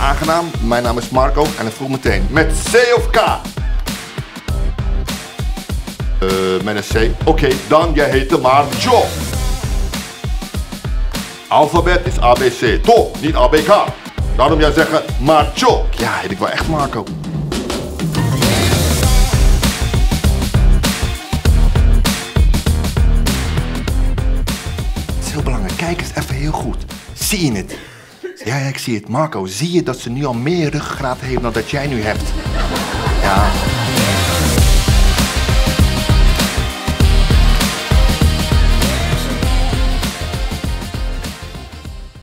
Aangenaam, mijn naam is Marco en ik vroeg meteen met C of K? Eh, met een C. Oké, dan jij heette maar Joe. Alfabet is ABC, toch? Niet ABK. Daarom jij zeggen Marco. Ja, ik wel echt Marco. Het is heel belangrijk. Kijk eens even heel goed. Zie je het? Ja, ja, ik zie het. Marco, zie je dat ze nu al meer ruggengraat heeft dan dat jij nu hebt?